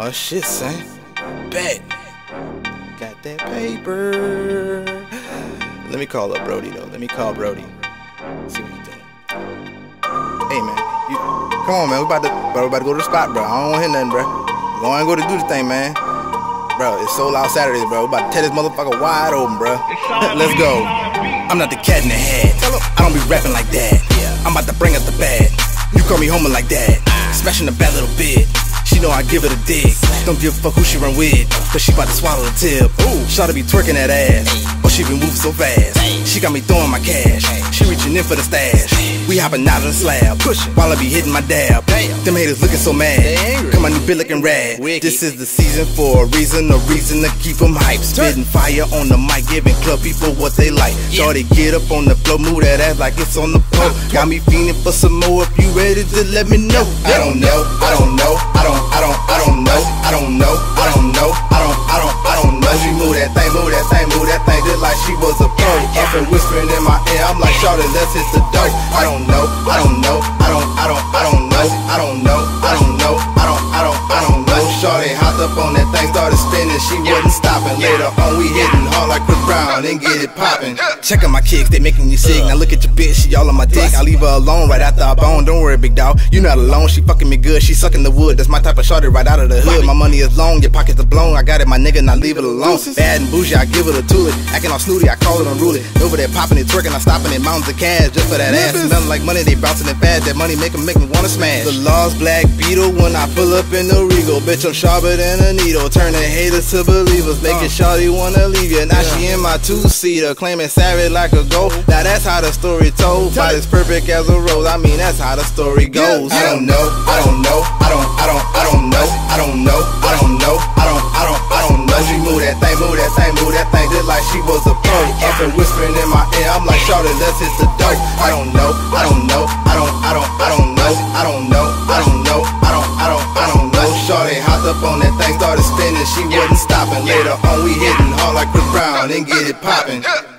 Oh shit, son. Bet. Got that paper. Let me call up Brody though. Let me call Brody. See what he doing. Hey man, you come on man. We about to, bro. We about to go to the spot, bro. I don't want to hear nothing, bro. Go and go to do the thing, man. Bro, it's sold out Saturdays, bro. We about to tear this motherfucker wide open, bro. Let's go. I'm not the cat in the hat. I don't be rapping like that. I'm about to bring up the bad. You call me homer like that. Smashing the bad little bit. She know I give it a dig. Don't give a fuck who she run with, cause she about to swallow the tip. Ooh, she to be twerking that ass. Oh, she been moving so fast. She got me throwing my cash. She reaching in for the stash. We hopping out of the slab, pushing while I be hitting my dab. Them haters looking so mad. Come on, new bit looking rad. Wicked. This is the season for a reason, a reason to keep them hype. Spitting fire on the mic, giving club people what they like. Shorty get up on the floor, move that ass like it's on the pole. Got me feeling for some more. If you ready to let me know. I don't know, I don't know, I don't, I don't, I don't know, I don't know, I don't know, Shorty, let's hit the dope. I don't know, I don't know, I don't, I don't, I don't know, I don't know, I don't know, Up on that thing, started spinning, she wasn't stopping. Later on, we hitting hard like Chris Brown and get it popping. Checking my kicks, they making you sick. Now look at your bitch, she all on my dick. I leave her alone right after I bone. Don't worry, big dog, you not alone. She fucking me good, she sucking the wood. That's my type of shorty right out of the hood. My money is long, your pockets are blown. I got it, my nigga, now leave it alone. Bad and bougie, I give it a toolie. Acting all snooty, I call it unruly. Over there popping it, twerking, I stopping it, mountains of cash just for that ass. Smelling like money, they bouncing it fast. That money make 'em make me wanna smash. The lost black beetle when I pull up in the regal. Bitch, I'm sharper than a needle. Turning haters to believers. Making shawty wanna leave you. Now she in my two-seater, claiming savage like a goat. Now that's how the story told. Body's perfect as a rose. I mean, that's how the story goes. I don't know, I don't know, I don't, I don't, I don't know, I don't know, I don't know, I don't, I don't, I don't know. She move that thing, move that thing, move that thing, just like she was a pro. Up and whispering in my ear, I'm like, Charlotte, let's hit the dope. I don't know, I don't know, I don't, I don't, I don't know, I don't know, I don't she wasn't stopping. Later on, we hitting hard like the Brown and get it popping.